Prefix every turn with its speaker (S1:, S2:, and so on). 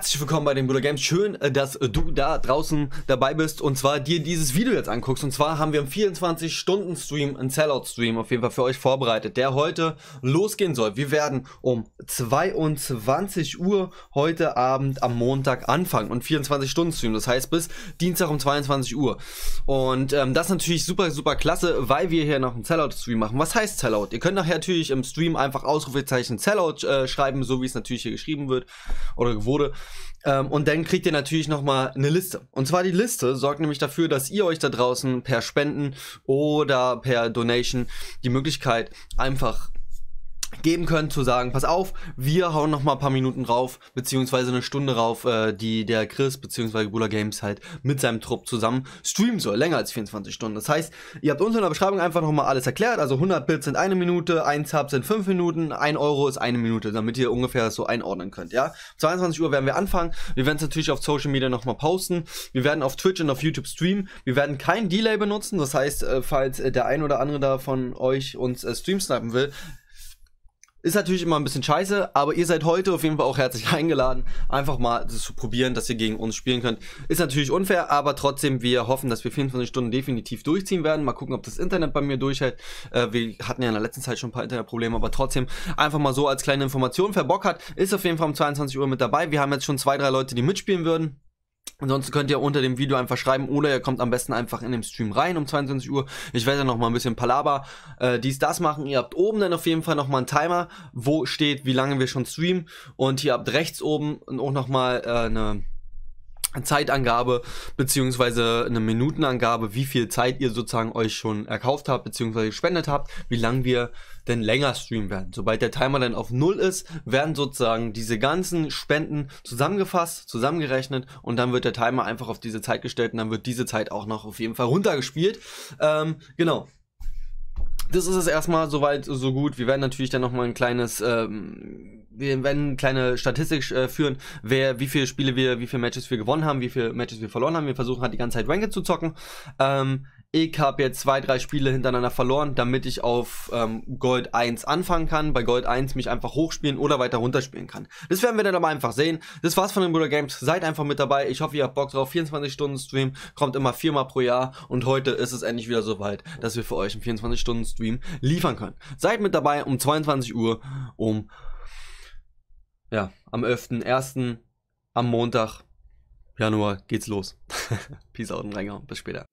S1: Herzlich willkommen bei den Bruder Games. Schön, äh, dass äh, du da draußen dabei bist und zwar dir dieses Video jetzt anguckst. Und zwar haben wir im 24-Stunden-Stream, einen Sellout-Stream auf jeden Fall für euch vorbereitet, der heute losgehen soll. Wir werden um 22 Uhr heute Abend am Montag anfangen und 24-Stunden-Stream. Das heißt bis Dienstag um 22 Uhr. Und ähm, das ist natürlich super, super klasse, weil wir hier noch einen Sellout-Stream machen. Was heißt Sellout? Ihr könnt nachher natürlich im Stream einfach Ausrufezeichen Sellout äh, schreiben, so wie es natürlich hier geschrieben wird oder wurde. Ähm, und dann kriegt ihr natürlich nochmal eine Liste. Und zwar die Liste sorgt nämlich dafür, dass ihr euch da draußen per Spenden oder per Donation die Möglichkeit einfach geben können, zu sagen, pass auf, wir hauen noch mal ein paar Minuten rauf, beziehungsweise eine Stunde rauf, äh, die der Chris, beziehungsweise Bula Games halt mit seinem Trupp zusammen streamen soll, länger als 24 Stunden. Das heißt, ihr habt uns in der Beschreibung einfach noch mal alles erklärt, also 100 Bits sind eine Minute, 1 Sub sind 5 Minuten, 1 Euro ist eine Minute, damit ihr ungefähr das so einordnen könnt, ja. 22 Uhr werden wir anfangen, wir werden es natürlich auf Social Media noch mal posten, wir werden auf Twitch und auf YouTube streamen, wir werden kein Delay benutzen, das heißt, äh, falls äh, der ein oder andere da von euch uns äh, Stream snipen will, ist natürlich immer ein bisschen scheiße, aber ihr seid heute auf jeden Fall auch herzlich eingeladen, einfach mal das zu probieren, dass ihr gegen uns spielen könnt. Ist natürlich unfair, aber trotzdem, wir hoffen, dass wir 24 Stunden definitiv durchziehen werden. Mal gucken, ob das Internet bei mir durchhält. Äh, wir hatten ja in der letzten Zeit schon ein paar Internetprobleme, aber trotzdem einfach mal so als kleine Information. Wer Bock hat, ist auf jeden Fall um 22 Uhr mit dabei. Wir haben jetzt schon zwei, drei Leute, die mitspielen würden. Ansonsten könnt ihr unter dem Video einfach schreiben oder ihr kommt am besten einfach in den Stream rein um 22 Uhr. Ich werde noch mal ein bisschen Palaber äh, dies, das machen. Ihr habt oben dann auf jeden Fall noch mal einen Timer, wo steht, wie lange wir schon streamen. Und hier habt rechts oben auch noch mal äh, eine Zeitangabe beziehungsweise eine Minutenangabe, wie viel Zeit ihr sozusagen euch schon erkauft habt beziehungsweise gespendet habt, wie lang wir denn länger streamen werden. Sobald der Timer dann auf Null ist, werden sozusagen diese ganzen Spenden zusammengefasst, zusammengerechnet und dann wird der Timer einfach auf diese Zeit gestellt und dann wird diese Zeit auch noch auf jeden Fall runtergespielt. Ähm, genau, das ist es erstmal soweit so gut. Wir werden natürlich dann nochmal ein kleines, ähm, wir werden eine kleine Statistik äh, führen, wer, wie viele Spiele wir, wie viele Matches wir gewonnen haben, wie viele Matches wir verloren haben. Wir versuchen halt die ganze Zeit Ranked zu zocken. Ähm, ich habe jetzt zwei, drei Spiele hintereinander verloren, damit ich auf ähm, Gold 1 anfangen kann, bei Gold 1 mich einfach hochspielen oder weiter runterspielen kann. Das werden wir dann aber einfach sehen. Das war's von den Bruder Games. Seid einfach mit dabei. Ich hoffe, ihr habt Bock drauf. 24 Stunden Stream kommt immer viermal pro Jahr und heute ist es endlich wieder soweit, dass wir für euch einen 24 Stunden Stream liefern können. Seid mit dabei um 22 Uhr, um ja, am 11.01. am Montag Januar geht's los. Peace out und reingehauen. Bis später.